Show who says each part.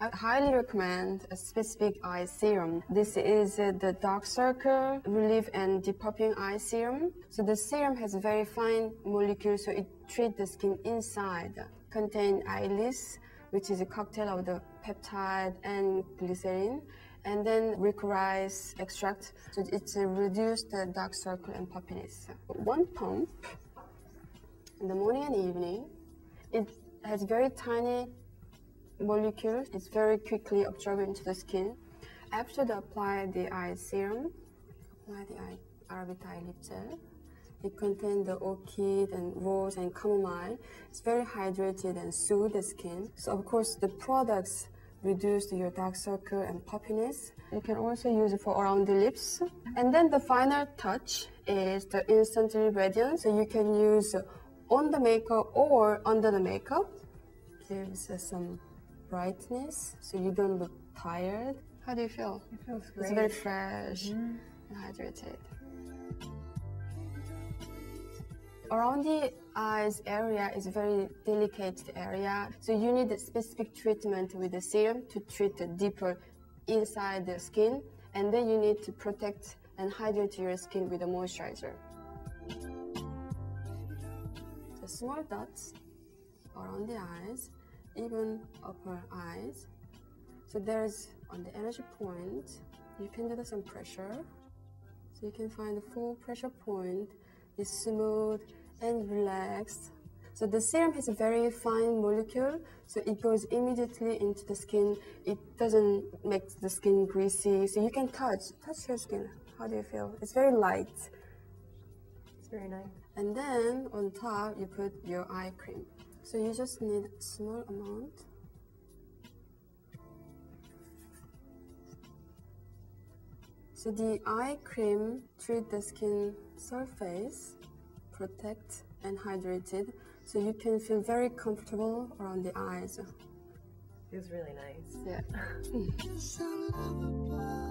Speaker 1: I highly recommend a specific eye serum. This is uh, the dark circle relief and depuffing eye serum. So the serum has a very fine molecule, so it treats the skin inside. Contain Eyeliss, which is a cocktail of the peptide and glycerin, and then licorice extract. So it's a reduced uh, dark circle and puffiness. One pump in the morning and evening. It has very tiny molecules. It's very quickly absorbed into the skin. After the apply the eye serum, apply the eye Arabic eye lip gel. It contains the orchid and rose and chamomile. It's very hydrated and soothe the skin. So of course the products reduce your dark circle and puffiness. You can also use it for around the lips. And then the final touch is the instantly radiance. So you can use on the makeup or under the makeup. Gives some brightness so you don't look tired. How do you feel?
Speaker 2: It feels great.
Speaker 1: It's very fresh mm-hmm. and hydrated. Around the eyes area is a very delicate area, so you need a specific treatment with the serum to treat the deeper inside the skin, and then you need to protect and hydrate your skin with a moisturizer. The small dots around the eyes, even upper eyes. So there's on the energy point, you can do some pressure. So you can find the full pressure point is smooth and relaxed. So the serum has a very fine molecule, so it goes immediately into the skin. It doesn't make the skin greasy, so you can touch, touch your skin. How do you feel? It's very light.
Speaker 2: It's very nice.
Speaker 1: And then on top, you put your eye cream. So you just need a small amount. So the eye cream treat the skin surface, protect and hydrated, so you can feel very comfortable around the eyes.
Speaker 2: It Feels really nice.
Speaker 1: Yeah.